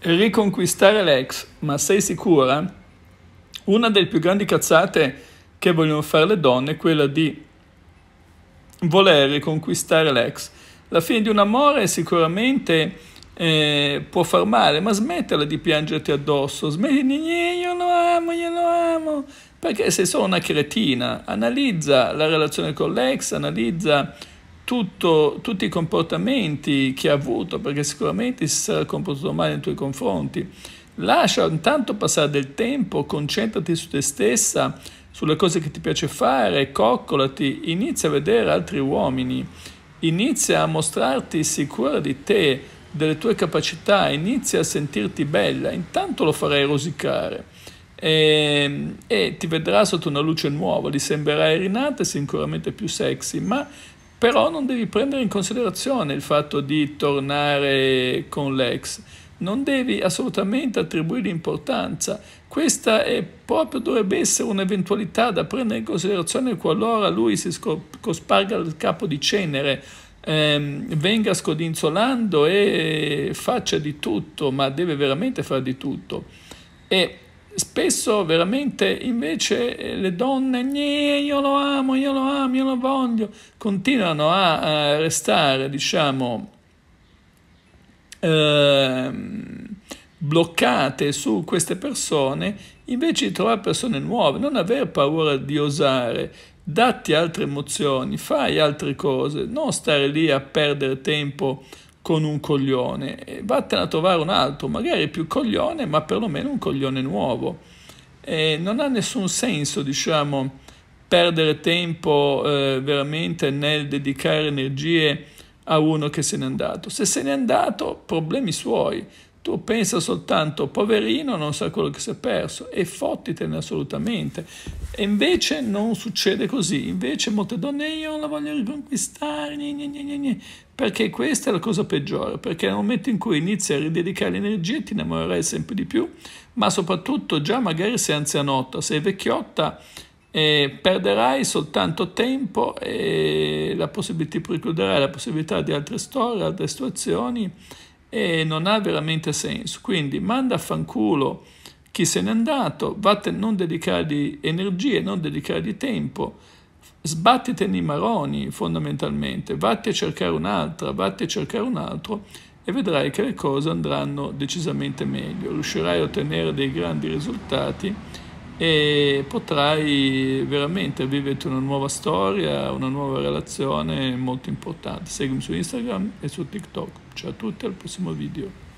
riconquistare l'ex, ma sei sicura? Una delle più grandi cazzate che vogliono fare le donne è quella di voler riconquistare l'ex. La fine di un amore sicuramente eh, può far male, ma smettila di piangerti addosso, smetti io lo amo, io lo amo, perché sei solo una cretina, analizza la relazione con l'ex, analizza tutto, tutti i comportamenti che ha avuto, perché sicuramente si sarà comportato male nei tuoi confronti. Lascia intanto passare del tempo, concentrati su te stessa, sulle cose che ti piace fare, coccolati, inizia a vedere altri uomini, inizia a mostrarti sicura di te, delle tue capacità, inizia a sentirti bella, intanto lo farai rosicare e, e ti vedrà sotto una luce nuova, gli sembrerai rinata e sicuramente più sexy, ma però non devi prendere in considerazione il fatto di tornare con l'ex, non devi assolutamente attribuire importanza. Questa è proprio dovrebbe essere un'eventualità da prendere in considerazione qualora lui si cosparga il capo di cenere, ehm, venga scodinzolando e faccia di tutto, ma deve veramente fare di tutto. E Spesso veramente invece le donne, io lo amo, io lo amo, io lo voglio, continuano a, restare, diciamo, eh, bloccate su queste persone invece di trovare persone nuove, non aver paura di osare, datti altre emozioni, fai altre cose, non stare lì a perdere tempo con un coglione, vattene a trovare un altro, magari più coglione, ma perlomeno un coglione nuovo. E non ha nessun senso, diciamo, perdere tempo eh, veramente nel dedicare energie a uno che se n'è andato. Se se n'è andato, problemi suoi. Tu pensa soltanto, poverino, non sa quello che si è perso e fottitene assolutamente. E invece non succede così. Invece molte donne, io la voglio riconquistare, gne, gne, gne, perché questa è la cosa peggiore, perché nel momento in cui inizi a ridedicare l'energia ti innamorerai sempre di più, ma soprattutto già magari sei anzianotta, sei vecchiotta, e perderai soltanto tempo e la possibilità, ti precluderai la possibilità di altre storie, altre situazioni e non ha veramente senso. Quindi manda a fanculo chi se n'è andato, vattene, non dedicargli energie, non dedicargli tempo, sbattiti nei maroni fondamentalmente, vatti a cercare un'altra, vatti a cercare un altro e vedrai che le cose andranno decisamente meglio, riuscirai a ottenere dei grandi risultati e potrai veramente viverti una nuova storia, una nuova relazione molto importante. Seguimi su Instagram e su TikTok. Ciao a tutti, al prossimo video.